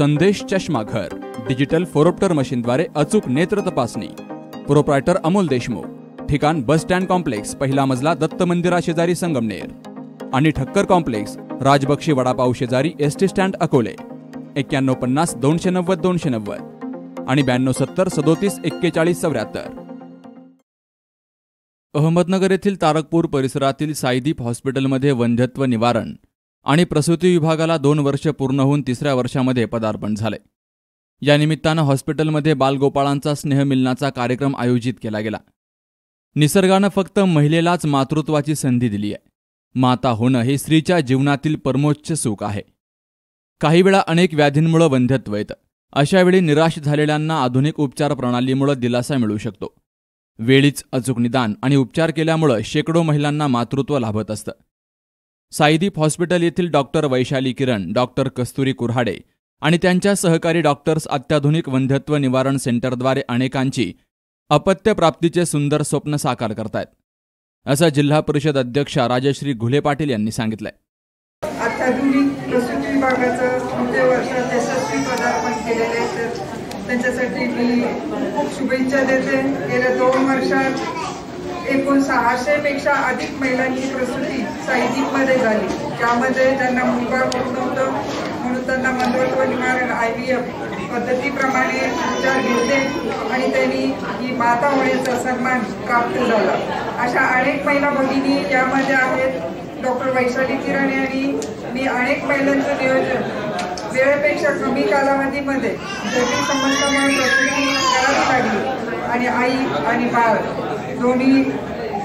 संदेश चष्माघर डिजिटल फोरोप्टर मशीनद्वारे अचूक नेत्र तपासणी. प्रोप्रायटर अमोल देशमुख ठिकाण बस स्टँड कॉम्प्लेक्स पहिला मजला दत्त मंदिरा शेजारी संगमनेर. आणि ठक्कर कॉम्प्लेक्स राजबक्षी वडापाव शेजारी एस टी स्टँड अकोले. एक्क्याण्णव पन्नास दोनशे नव्वद दोनशे नव्वद. आणि ब्याण्णव सत्तर सदोतीस एक्केचाळीस चौऱ्याहत्तर. अहमदनगर येथील तारकपूर परिसरातील साईदीप हॉस्पिटलमध्ये वंध्यत्व निवारण. आणि प्रसूती विभागाला दोन वर्ष पूर्ण होऊन तिसऱ्या वर्षामध्ये पदार्पण झाले. या निमित्तानं हॉस्पिटलमध्ये बालगोपाळांचा स्नेहमिलनाचा कार्यक्रम आयोजित केला गेला. निसर्गानं फक्त महिलेलाच मातृत्वाची संधी दिली आहे. माता होणं हे स्त्रीच्या जीवनातील परमोच्च सुख आहे. काही वेळा अनेक व्याधींमुळं वंध्यत्व येतं. अशावेळी निराश झालेल्यांना आधुनिक उपचार प्रणालीमुळे दिलासा मिळू शकतो. वेळीच अचूक निदान आणि उपचार केल्यामुळं शेकडो महिलांना मातृत्व लाभत असतं. साईदीप हॉस्पिटल येथील डॉक्टर वैशाली किरण डॉक्टर कस्तुरी कुऱ्हाडे आणि त्यांच्या सहकारी डॉक्टर्स अत्याधुनिक वंध्यत्व निवारण सेंटरद्वारे अनेकांची अपत्य प्राप्तीचे सुंदर स्वप्न साकार करतायत असं जिल्हा परिषद अध्यक्षा राजश्री घुले पाटील यांनी सांगितलंय. अत्याधुनिक प्रसूती विभागाचं म्हणजे वर्षात यशस्वी पदार्पण आहे. तर त्यांच्यासाठी मी खूप शुभेच्छा देते. गेल्या दोन वर्षात एकूण सहाशेपेक्षा अधिक महिलांची प्रसूती साहित्यिकमध्ये झाली. त्यामध्ये त्यांना मुलगा होत नव्हतं म्हणून त्यांना मंदत्व निवारण आय व्ही एफ पद्धतीप्रमाणे उपचार घेतले आणि त्यांनी ही माता होण्याचा सन्मान प्राप्त झाला. अशा अनेक महिला भगिनी यामध्ये आहेत. डॉक्टर वैशाली किरण यांनी मी अनेक महिलांचं नियोजन वेळेपेक्षा कमी कालावधीमध्ये जटिल समस्यामुळे प्रसूती करावी लागली आणि आई आणि बाळ दोन्ही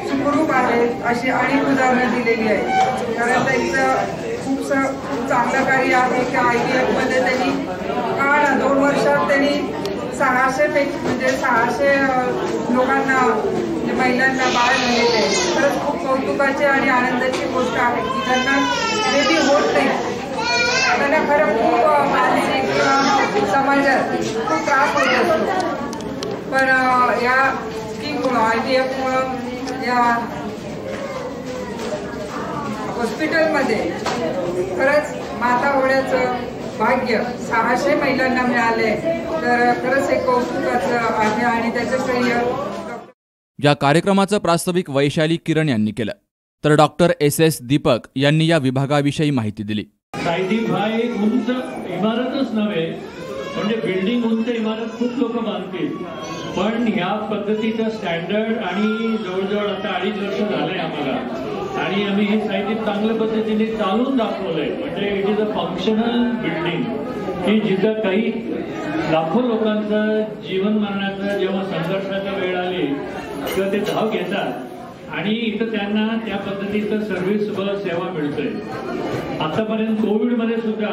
सुखरूप आहेत अशी अनेक उदाहरणं दिलेली आहेत. कारण त्यांचं खूप खूप चांगलं कार्य आहे की आय डी एफमध्ये त्यांनी काळ दोन वर्षात त्यांनी सहाशे पेक्षा म्हणजे सहाशे लोकांना म्हणजे महिलांना बाळ झालेले आहे. खरंच खूप कौतुकाची आणि आनंदाची गोष्ट आहे की त्यांना बेबी होत नाही. त्यांना खरं खूप मानसिक किंवा समाजात खूप त्रास होत असतो. पण या स्कीममुळं आय डी एफमुळं या हॉस्पिटलमध्ये खरंच माता होण्याचं भाग्य सहाशे महिलांना मिळाले तर खरंच हे कौतुकाचं आहे आणि त्याचं श्रेय या कार्यक्रमाचं प्रास्ताविक वैशाली किरण यांनी केलं तर डॉक्टर एस एस दीपक यांनी या विभागाविषयी माहिती दिली. सायदीप हा एक उंच इमारतच नव्हे म्हणजे बिल्डिंग उंच इमारत खूप लोक मानतील पण ह्या पद्धतीचं स्टँडर्ड आणि जवळजवळ आता अडीच वर्ष झालंय आम्हाला. आणि आम्ही हे साहित्य चांगल्या पद्धतीने चालून दाखवलंय. म्हणजे it is a functional building की जिथं काही लाखो लोकांचं जीवन मरणाचं जेव्हा संघर्षाची वेळ आली तेव्हा ते धाव घेतात. आणि इथं त्यांना त्या पद्धतीचं सर्व्हिस व सेवा मिळतोय. आतापर्यंत कोविडमध्ये सुद्धा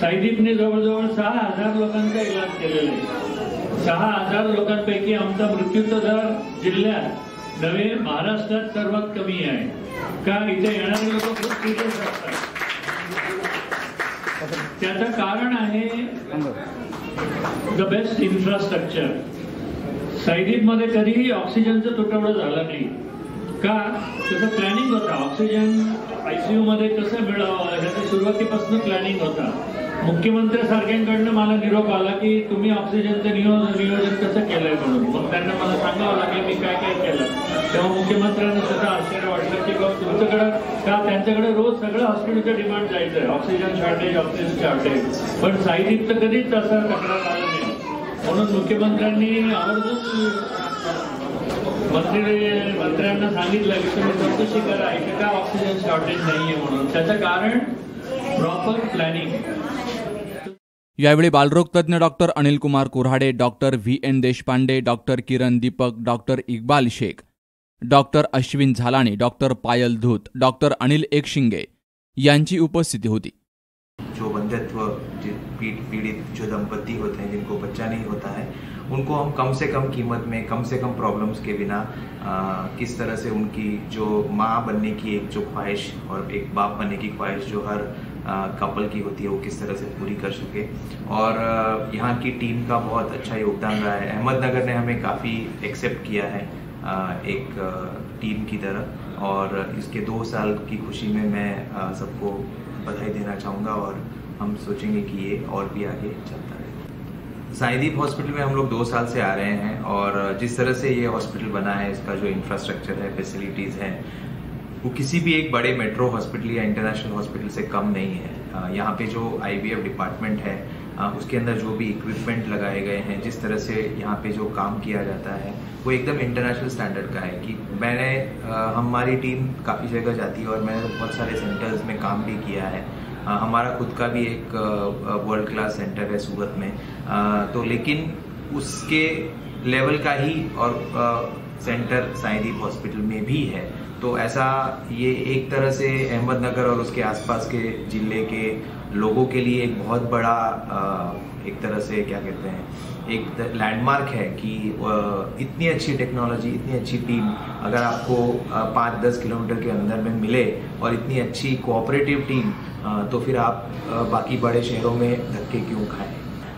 साईदीपने जवळजवळ सहा हजार लोकांचा इलाज केलेला आहे. सहा हजार लोकांपैकी आमचा मृत्यूचा दर जिल्ह्यात नव्हे महाराष्ट्रात सर्वात कमी आहे. का इथे येणारे लोक खूप सिरियस असतात. त्याचं कारण आहे द बेस्ट इन्फ्रास्ट्रक्चर सायदीपमध्ये कधीही ऑक्सिजनचं तुटवडा झाला नाही. का? त्याचं प्लॅनिंग होता. ऑक्सिजन आयसीयू मध्ये कसं मिळावं? ह्याचं सुरुवातीपासून प्लॅनिंग होता. मुख्यमंत्री सारख्यांकडनं मला निरोप आला की तुम्ही ऑक्सिजनचं नियोजन नियोजन कसं केलंय म्हणून? मग त्यांना मला सांगावं लागेल मी काय काय केलं. तेव्हा मुख्यमंत्र्यांना सुद्धा आश्चर्य वाटलं की बघ तुमच्याकडं का त्यांच्याकडे रोज सगळं हॉस्पिटलचं डिमांड जायचंय. ऑक्सिजन शॉर्टेज ऑक्सिजन शॉर्टेज पण साईदीपचं कधीच तसं तक्रार आलं नाही. म्हणून मुख्यमंत्र्यांनी आवर्जून मंत्री मंत्र्यांना सांगितलं की तुम्ही चौकशी करा. इथे का ऑक्सिजन शॉर्टेज नाहीये म्हणून. त्याचं कारण प्रॉपर प्लॅनिंग यावेळी बालरोग तज्ज्ञ doctor Anil Kumar Kurhade doctor V N Deshpande doctor Kiran Deepak doctor Iqbal Shaikh doctor Ashwin Jhalani doctor Payal Dhoot doctor Anil Ekshinge यांची उपस्थिती होती. जो पीड़ पीड़ित जो दंपति होते हैं जिनको बच्चा नहीं होता है उनको हम कम से कम कीमत में कम से कम प्रॉब्लम्स के बिना आ, किस तरह से उनकी जो माँ बनने की एक जो ख्वाहिश और एक बाप बनने की ख्वाहिश जो हर कपल की होती है, वो किस तरह से पूरी कर सके। और यहाँ की टीम का बहुत अच्छा योगदान रहा है। अहमदनगर ने हमें काफ़ी एक्सेप्ट किया है एक टीम की तरह। और इसके दो साल की खुशी में मैं सबको बधाई देना चाहूँगा और हम सोचेंगे कि ये और भी आगे चलता रहे। साईदीप हॉस्पिटल में हम लोग दो साल से आ रहे हैं और जिस तरह से ये हॉस्पिटल बना है, इसका जो इंफ्रास्ट्रक्चर है फैसिलिटीज़ हैं वो किसी भी एक बड़े मेट्रो हॉस्पिटल या इंटरनेशनल हॉस्पिटल से कम नहीं है। यहाँ पे जो आईवीएफ डिपार्टमेंट है उसके अंदर जो भी इक्विपमेंट लगाए गए हैं, जिस तरह से यहाँ पे जो काम किया जाता है, वो एकदम इंटरनेशनल स्टैंडर्ड का है कि मैंने हमारी टीम काफ़ी जगह जाती है और मैंने बहुत सारे सेंटर्स में काम भी किया है। हमारा खुद का भी एक वर्ल्ड क्लास सेंटर है सूरत में। तो लेकिन उसके लेवल का ही और सेंटर साईदीप हॉस्पिटल में भी है। तो ऐसा ये एक तरह से अहमदनगर और उसके आसपास के ज़िले के लोगों के लिए एक बहुत बड़ा एक तरह से क्या कहते हैं, एक लैंडमार्क है कि इतनी अच्छी टेक्नोलॉजी इतनी अच्छी टीम अगर आपको पाँच दस किलोमीटर के अंदर में मिले और इतनी अच्छी कोऑपरेटिव टीम तो फिर आप बाकी बड़े शहरों में धक्के क्यों खाएँ?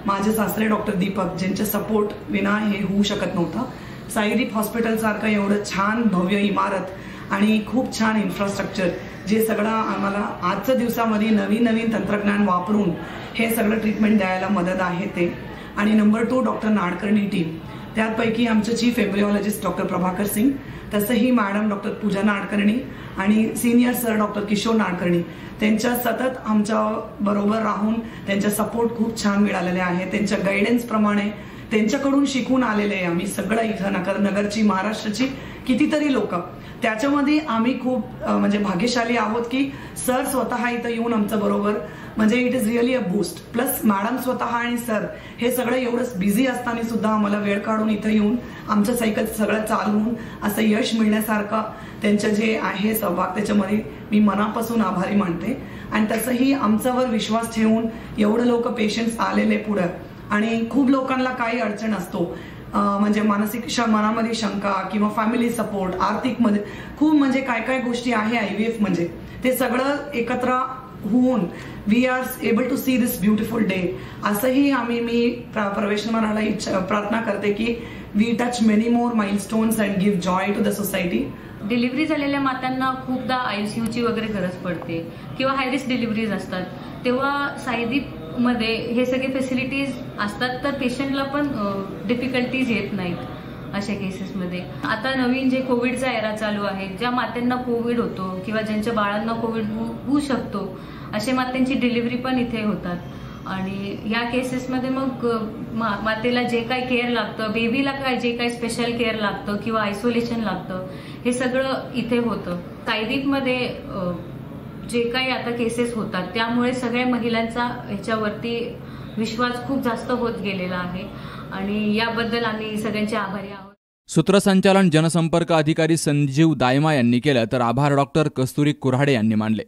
माझे सासरे डॉक्टर दीपक, ज्यांचे सपोर्ट विना हे होऊ शकत नव्हतं. साईदीप हॉस्पिटल सारखं एवढं छान भव्य इमारत आणि खूप छान इन्फ्रास्ट्रक्चर जे सगळं आम्हाला आजच्या दिवसामध्ये नवीन नवीन तंत्रज्ञान वापरून हे सगळं ट्रीटमेंट द्यायला मदत आहे ते. आणि number two doctor Nadkarni team त्यापैकी आमचे chief embryologist doctor Prabhakar Singh तसंही मॅडम डॉक्टर पूजा नाडकर्णी आणि senior sir doctor Kishor Nadkarni. त्यांच्या सतत आमच्या बरोबर राहून त्यांचा सपोर्ट खूप छान मिळालेले आहे. त्यांच्या गायडन्सप्रमाणे प्रमाणे त्यांच्याकडून शिकून आलेले आहे आम्ही सगळं इथं नगर नगरची महाराष्ट्राची कितीतरी लोक. त्याच्यामध्ये आम्ही खूप म्हणजे भाग्यशाली आहोत की सर स्वतः इथं येऊन आमचं बरोबर म्हणजे it is really a boost plus madam स्वतः आणि सर हे सगळं एवढंच बिझी असताना सुद्धा आम्हाला वेळ काढून इथं येऊन आमचं सायकल सगळं चालवून असं यश मिळण्यासारखं त्यांचं जे आहे सहभाग त्याच्यामध्ये मी मनापासून आभारी मानते. आणि तसंही आमच्यावर विश्वास ठेवून एवढं लोक पेशंट्स आलेले पुढं. आणि खूप लोकांना काही अडचण असतो. म्हणजे मानसिक मनामध्ये शंका किंवा फॅमिली सपोर्ट आर्थिकमध्ये खूप म्हणजे काय काय गोष्टी आहे आय वी एफ म्हणजे. ते सगळं एकत्र होऊन we are able to see this beautiful day असंही आम्ही मी प्रवेश म्हणायला इच्छा प्रार्थना करते की we touch many more milestones and give joy to the society delivery झालेल्या मातांना खूपदा आयसीयूची वगैरे गरज पडते. किंवा हायरिस्क डिलिव्हरीज असतात. तेव्हा सायदीप मध्ये हे सगळे फॅसिलिटीज असतात तर पेशंटला पण डिफिकल्टीज येत नाहीत अशा केसेसमध्ये आता नवीन जे कोविडचा एरा चालू आहे ज्या मात्यांना कोविड होतो किंवा ज्यांच्या बाळांना कोविड हो, होऊ शकतो असे मात्यांची डिलिव्हरी पण इथे होतात. आणि या केसेसमध्ये मग मातेला जे काय केअर लागतं बेबीला काय जे काय स्पेशल केअर लागतं किंवा आयसोलेशन लागतं हे सगळं इथे होतं. कायदीतमध्ये जे काही आता केसेस होतात त्यामुळे सगळ्या महिलांचा ह्याच्यावरती विश्वास खूप जास्त होत गेलेला आहे. आणि याबद्दल आम्ही सगळ्यांचे आभारी आहोत. सूत्रसंचालन जनसंपर्क अधिकारी संजीव दायमा यांनी केलं तर आभार डॉक्टर कस्तुरी कुऱ्हाडे यांनी मानले.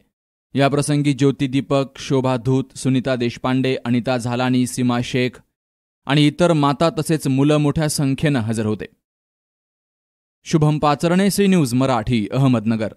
याप्रसंगी ज्योती दीपक शोभा धूत सुनीता देशपांडे अनिता झालानी सीमा शेख आणि इतर माता तसेच मुलं मोठ्या संख्येनं हजर होते. Shubham Pacharne C news Marathi Ahmednagar.